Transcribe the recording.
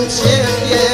yeah, yeah.